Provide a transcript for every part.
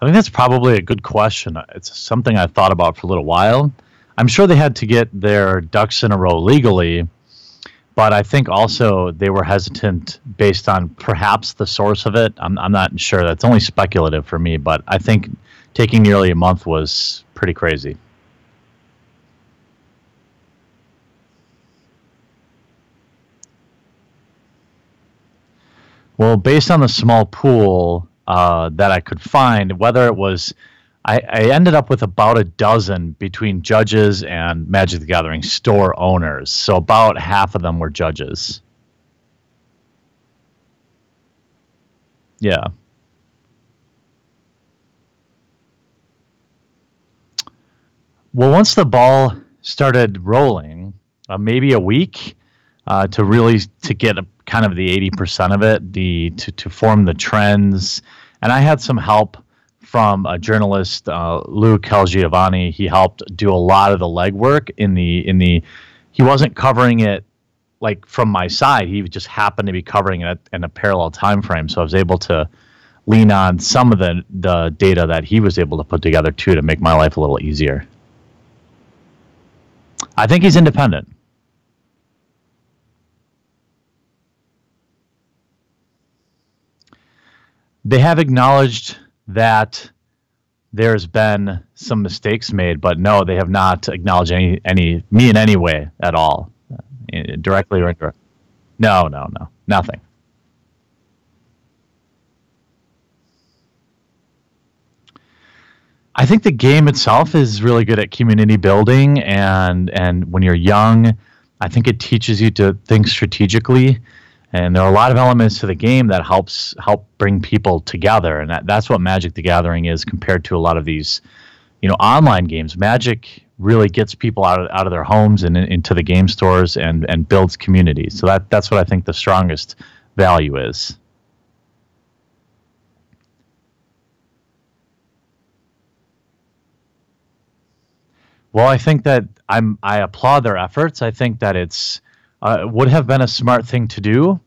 I think that's probably a good question. It's something I thought about for a little while. I'm sure they had to get their ducks in a row legally, but I think also they were hesitant based on perhaps the source of it. I'm, I'm not sure. That's only speculative for me, but I think taking nearly a month was pretty crazy. Well, based on the small pool uh, that I could find, whether it was, I, I, ended up with about a dozen between judges and Magic the Gathering store owners. So about half of them were judges. Yeah. Well, once the ball started rolling, uh, maybe a week uh, to really to get a kind of the 80% of it, the to, to form the trends. And I had some help from a journalist, uh, Lou Calgiovanni. He helped do a lot of the legwork in the in the. He wasn't covering it like from my side. He just happened to be covering it in a parallel time frame, so I was able to lean on some of the the data that he was able to put together too to make my life a little easier. I think he's independent. They have acknowledged that there's been some mistakes made, but no, they have not acknowledged any any me in any way at all, uh, directly or indirectly. No, no, no, nothing. I think the game itself is really good at community building, and and when you're young, I think it teaches you to think strategically and there are a lot of elements to the game that helps help bring people together. And that, that's what magic the gathering is compared to a lot of these you know online games. Magic really gets people out of, out of their homes and in, into the game stores and and builds communities. So that that's what i think the strongest value is. Well i think that i'm i applaud their efforts. I think that it's uh, would have been a smart thing to do.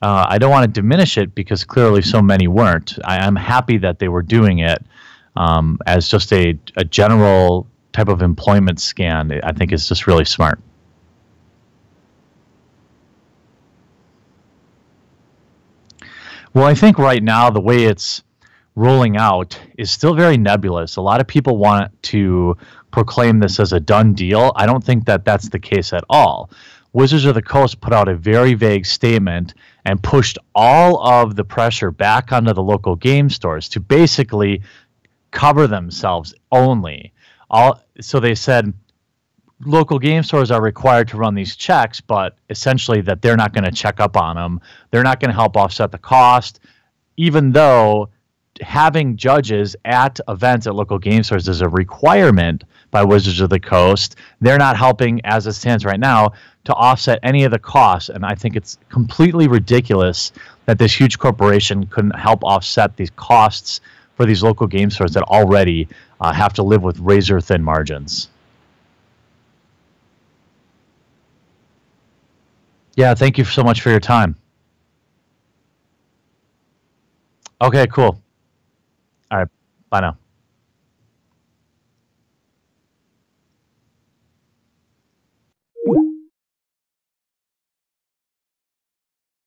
Uh, I don't want to diminish it because clearly so many weren't. I, am happy that they were doing it um, as just a, a general type of employment scan. I think is just really smart. Well, I think right now the way it's rolling out is still very nebulous. A lot of people want to proclaim this as a done deal. I don't think that that's the case at all. Wizards of the Coast put out a very vague statement and pushed all of the pressure back onto the local game stores to basically cover themselves only. All so they said local game stores are required to run these checks, but essentially that they're not going to check up on them. They're not going to help offset the cost, even though having judges at events at local game stores is a requirement by Wizards of the Coast. They're not helping, as it stands right now, to offset any of the costs. And I think it's completely ridiculous that this huge corporation couldn't help offset these costs for these local game stores that already uh, have to live with razor thin margins. Yeah, thank you so much for your time. Okay, cool. All right, bye now.